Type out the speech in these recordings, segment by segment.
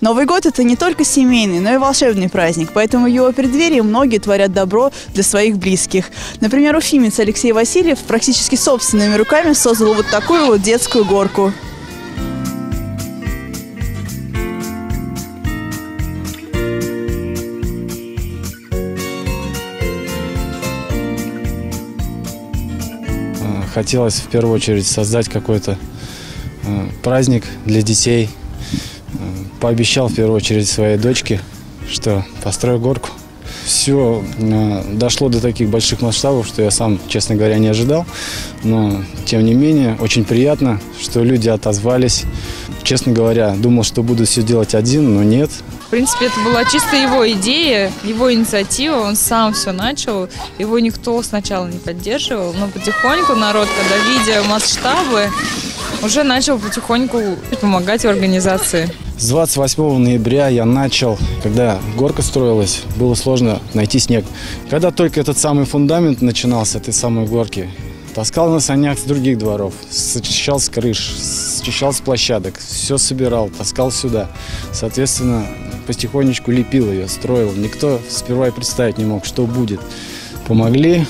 Новый год – это не только семейный, но и волшебный праздник, поэтому в его преддверии многие творят добро для своих близких. Например, уфимец Алексей Васильев практически собственными руками создал вот такую вот детскую горку. Э, Хотелось в первую очередь создать какой-то э, праздник для детей. Э, Пообещал в первую очередь своей дочке, что построю горку. Все дошло до таких больших масштабов, что я сам, честно говоря, не ожидал. Но, тем не менее, очень приятно, что люди отозвались. Честно говоря, думал, что буду все делать один, но нет. В принципе, это была чисто его идея, его инициатива, он сам все начал. Его никто сначала не поддерживал, но потихоньку народ, когда видя масштабы, уже начал потихоньку помогать в организации. С 28 ноября я начал, когда горка строилась, было сложно найти снег. Когда только этот самый фундамент начинался, этой самой горки, таскал на санях с других дворов, счищал с крыш, счищал с площадок, все собирал, таскал сюда. Соответственно, потихонечку лепил ее, строил. Никто сперва и представить не мог, что будет. Помогли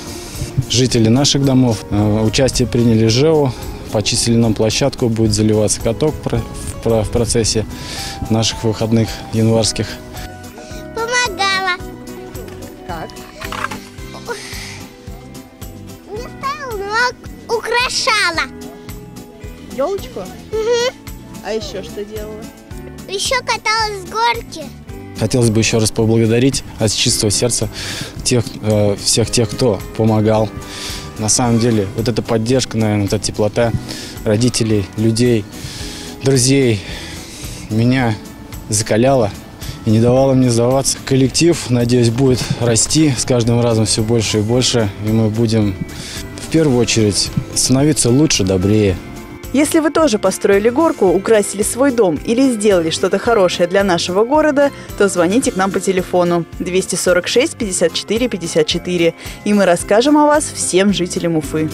жители наших домов, э, участие приняли ЖЭО, почистили нам площадку, будет заливаться каток в про- в процессе наших выходных январских. Помогала. Как? Не ставила, но украшала. Елочку? А еще что делала? Еще каталась с горки. Хотелось бы еще раз поблагодарить от чистого сердца тех, э, всех тех, кто помогал. На самом деле, вот эта поддержка, наверное, вот эта теплота родителей, людей, друзей меня закаляла и не давала мне сдаваться. Коллектив, надеюсь, будет расти с каждым разом все больше и больше, и мы будем в первую очередь становиться лучше, добрее. Если вы тоже построили горку, украсили свой дом или сделали что-то хорошее для нашего города, то звоните к нам по телефону 246 54 54, и мы расскажем о вас всем жителям Уфы.